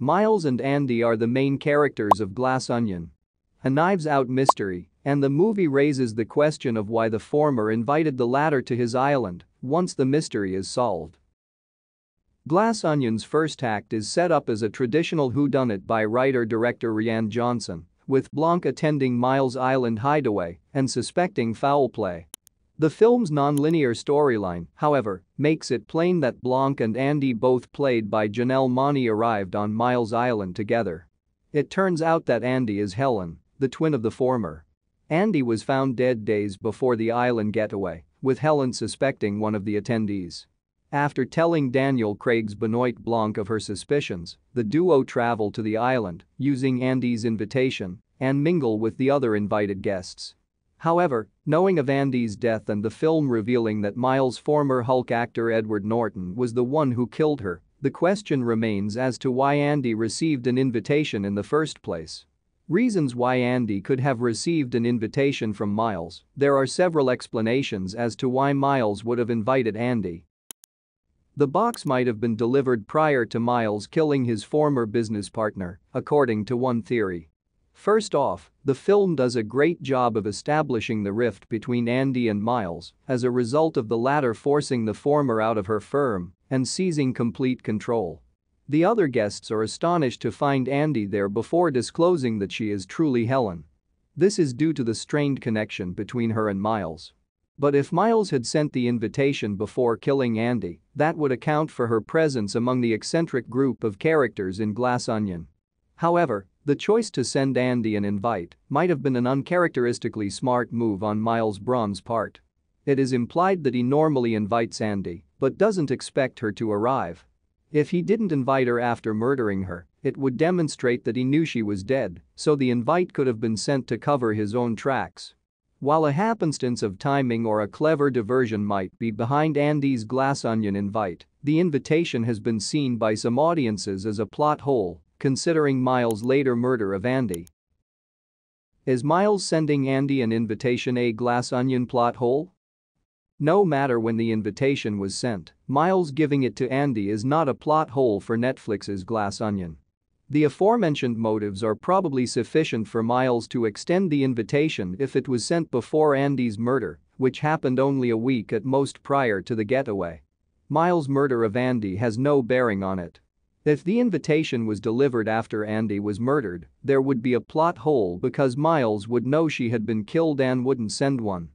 Miles and Andi are the main characters of Glass Onion. A Knives Out mystery, and the movie raises the question of why the former invited the latter to his island once the mystery is solved. Glass Onion's first act is set up as a traditional whodunit by writer-director Rian Johnson, with Blanc attending Miles' island hideaway and suspecting foul play. The film's non-linear storyline, however, makes it plain that Blanc and Andi both played by Janelle Monáe arrived on Miles Island together. It turns out that Andi is Helen, the twin of the former. Andi was found dead days before the island getaway, with Helen suspecting one of the attendees. After telling Daniel Craig's Benoit Blanc of her suspicions, the duo travel to the island using Andi's invitation and mingle with the other invited guests. However, knowing of Andi's death and the film revealing that Miles' former Hulk actor Edward Norton was the one who killed her, the question remains as to why Andi received an invitation in the first place. Reasons why Andi could have received an invitation from Miles, there are several explanations as to why Miles would have invited Andi. The box might have been delivered prior to Miles killing his former business partner, according to one theory. First off, the film does a great job of establishing the rift between Andi and Miles as a result of the latter forcing the former out of her firm and seizing complete control. The other guests are astonished to find Andi there before disclosing that she is truly Helen. This is due to the strained connection between her and Miles. But if Miles had sent the invitation before killing Andi, that would account for her presence among the eccentric group of characters in Glass Onion. However, the choice to send Andi an invite might have been an uncharacteristically smart move on Miles Bron's part. It is implied that he normally invites Andi but doesn't expect her to arrive. If he didn't invite her after murdering her, it would demonstrate that he knew she was dead, so the invite could have been sent to cover his own tracks. While a happenstance of timing or a clever diversion might be behind Andi's glass onion invite, the invitation has been seen by some audiences as a plot hole considering Miles' later murder of Andi. Is Miles sending Andi an invitation a glass onion plot hole? No matter when the invitation was sent, Miles giving it to Andi is not a plot hole for Netflix's Glass Onion. The aforementioned motives are probably sufficient for Miles to extend the invitation if it was sent before Andi's murder, which happened only a week at most prior to the getaway. Miles' murder of Andi has no bearing on it. If the invitation was delivered after Andi was murdered, there would be a plot hole because Miles would know she had been killed and wouldn't send one.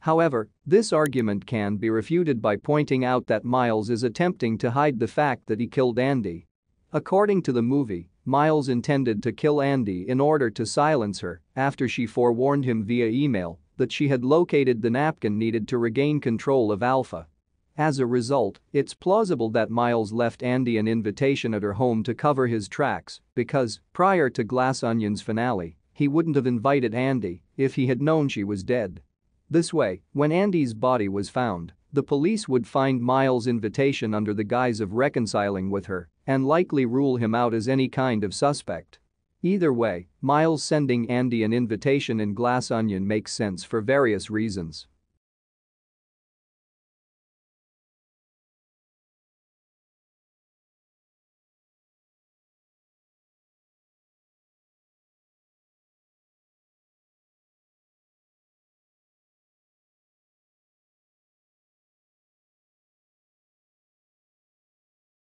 However, this argument can be refuted by pointing out that Miles is attempting to hide the fact that he killed Andi. According to the movie, Miles intended to kill Andi in order to silence her after she forewarned him via email that she had located the napkin needed to regain control of Alpha. As a result, it's plausible that Miles left Andi an invitation at her home to cover his tracks because, prior to Glass Onion's finale, he wouldn't have invited Andi if he had known she was dead. This way, when Andi's body was found, the police would find Miles' invitation under the guise of reconciling with her and likely rule him out as any kind of suspect. Either way, Miles sending Andi an invitation in Glass Onion makes sense for various reasons.